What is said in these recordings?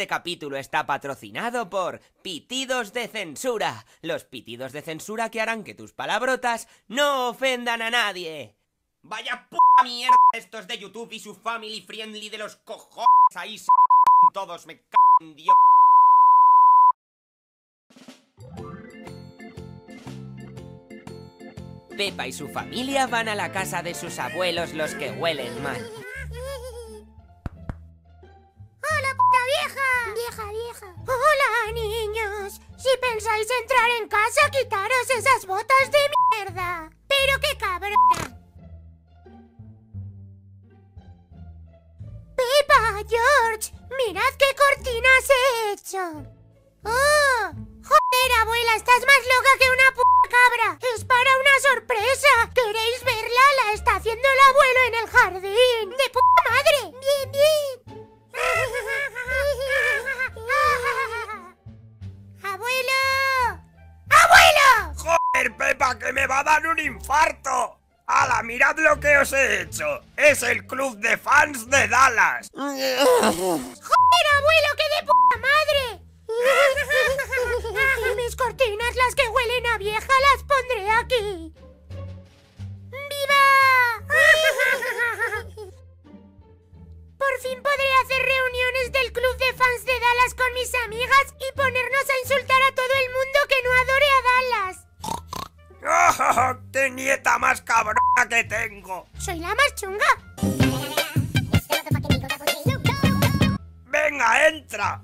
Este capítulo está patrocinado por Pitidos de Censura, los pitidos de censura que harán que tus palabrotas no ofendan a nadie. Vaya puta mierda estos de YouTube y su family friendly de los cojones ahí se todos me caen Dios. Pepa y su familia van a la casa de sus abuelos los que huelen mal. Casa, quitaros esas botas de mierda. Pero qué cabrona. Pepa, George, mirad qué cortinas he hecho. ¡Oh! ¡Joder, abuela! Estás más loca que una puta cabra. Es para una sorpresa. ¿Queréis verla? La está haciendo el abuelo en el jardín. ¡De puta lo que os he hecho! ¡Es el club de fans de Dallas! ¡Joder, abuelo, que de puta madre! Mis cortinas, las que huelen a vieja, las pondré aquí. ¡Viva! Por fin podré hacer reuniones del club de fans de Dallas con mis amigas y ponernos a insultar a todo el mundo que no adore a Dallas. ¡Oh, ¡Qué nieta más que tengo! Soy la más chunga. ¡Venga, entra!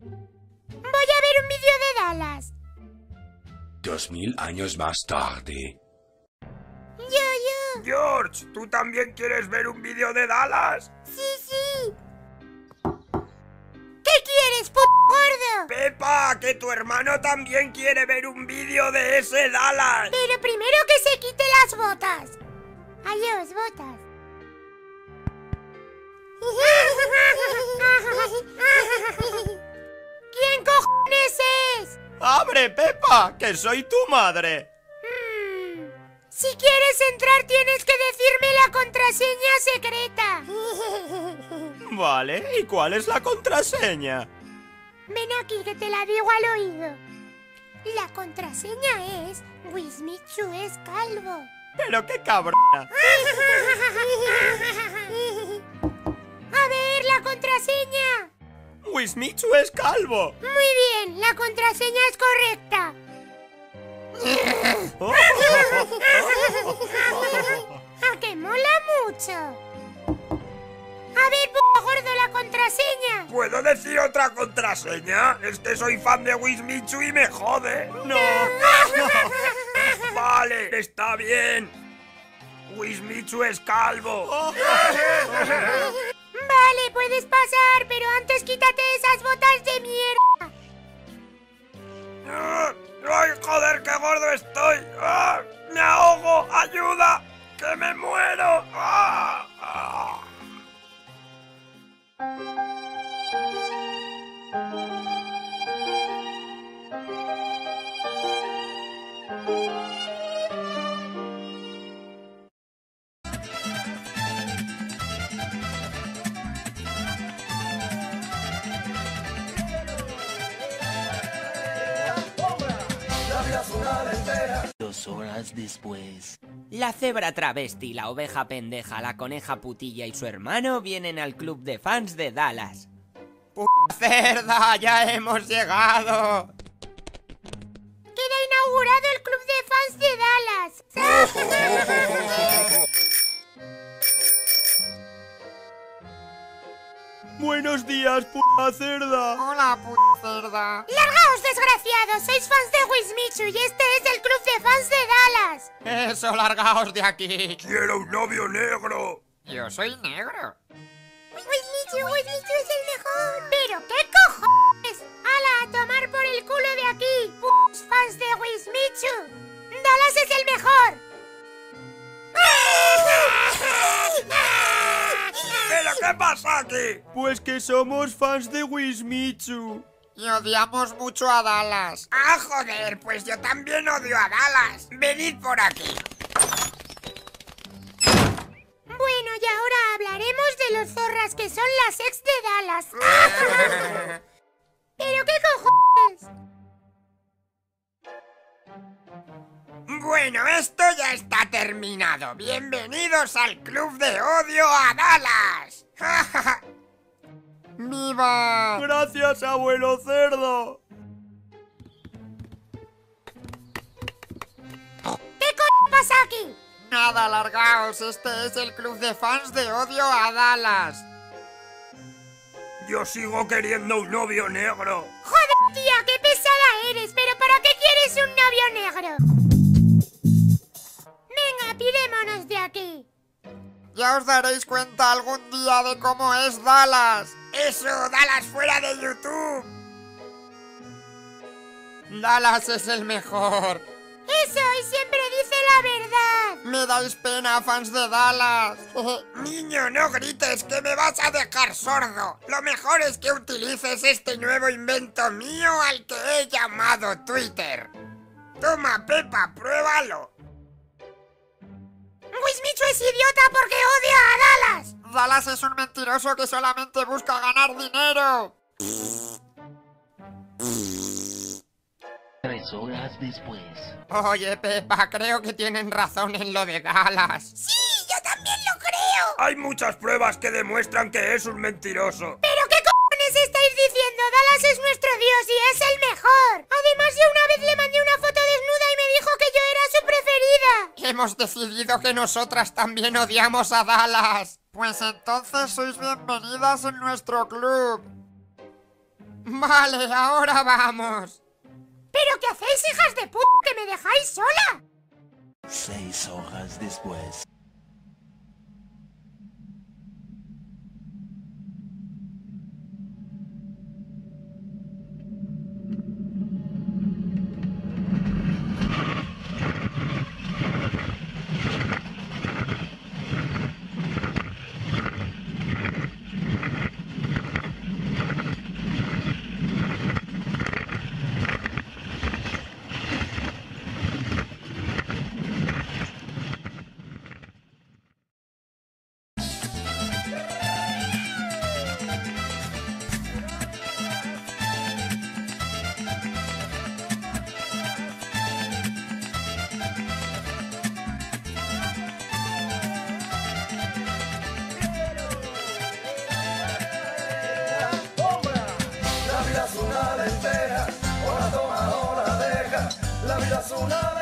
Voy a ver un vídeo de Dallas. Dos mil años más tarde. Yo, yo. George, ¿tú también quieres ver un vídeo de Dallas? Sí, sí. ¿Qué quieres, puto gordo? Pepa, que tu hermano también quiere ver un vídeo de ese Dallas. Pero primero que se quite las botas. Adiós, botas. ¿Quién cojones es? ¡Abre, Pepa, que soy tu madre! Hmm, Si quieres entrar tienes que decirme la contraseña secreta. Vale, ¿y cuál es la contraseña? Ven aquí que te la digo al oído. La contraseña es Wismichu es calvo. Pero qué cabrona. A ver, la contraseña. Wismichu es calvo. Muy bien, la contraseña es correcta. ¿A que mola mucho? A ver, gordo, la contraseña. ¿Puedo decir otra contraseña? Es que soy fan de Wismichu y me jode. No. Vale, está bien. Wismichu es calvo. Vale, puedes pasar, pero antes quítate esas botas de mierda. Dos horas después. La cebra travesti, la oveja pendeja, la coneja putilla y su hermano vienen al club de fans de Dallas. ¡Puta cerda! ¡Ya hemos llegado! Queda inaugurado el club de días, puta cerda. Hola, puta cerda. ¡Largaos, desgraciados! Sois fans de Wismichu y este es el club de fans de Dallas. Eso, largaos de aquí. Quiero un novio negro. Yo soy negro. Wismichu, Wismichu es el mejor. ¿Pero qué cojones? ¡Hala, a tomar por el culo de aquí! ¡Pus fans de Wismichu! ¡Dallas es el mejor! Qué pasa aquí? Pues que somos fans de Wismichu. Y odiamos mucho a Dallas. Ah, joder, pues yo también odio a Dallas. Venid por aquí. Bueno, y ahora hablaremos de los zorras que son las ex de Dallas. ¿Pero qué cojones? Bueno, esto ya está terminado. Bienvenidos al Club de Odio a Dallas. ¡Viva! Gracias, abuelo cerdo. ¿Qué coño pasa aquí? Nada, largaos. Este es el Club de Fans de Odio a Dallas. Yo sigo queriendo un novio negro. Joder, tía, qué pesada eres. ¿Pero para qué quieres un novio negro? Venga, pirémonos de aquí. Ya os daréis cuenta algún día de cómo es Dallas. Eso, Dallas fuera de YouTube. Dallas es el mejor. Eso, y siempre dice la verdad. Me dais pena, fans de Dallas. Niño, no grites, que me vas a dejar sordo. Lo mejor es que utilices este nuevo invento mío al que he llamado Twitter. Toma, Pepa, pruébalo. Wismichu es idiota porque odia a Dallas. Dallas es un mentiroso que solamente busca ganar dinero. Tres horas después. Oye, Pepa, creo que tienen razón en lo de Dallas. Sí, yo también lo creo. Hay muchas pruebas que demuestran que es un mentiroso. Hemos decidido que nosotras también odiamos a Dallas. Pues entonces sois bienvenidas en nuestro club. Vale, ahora vamos. ¿Pero qué hacéis, hijas de puta, que me dejáis sola? Seis horas después. La